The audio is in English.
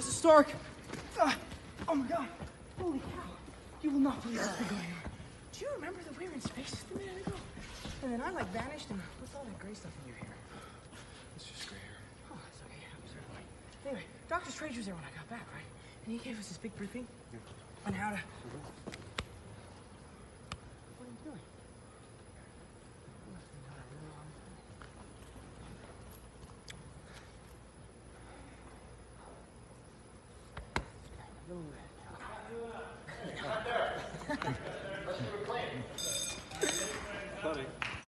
Stark! Ah, oh my god! Holy cow! You will not believe what's been going on. Do you remember that we were in space just a minute ago? And then I like vanished and what's all that gray stuff in your hair? It's just gray hair. Oh, it's okay. I'm sorry. Anyway, Dr. Strange was there when I got back, right? And he gave us this big briefing on how to. Funny.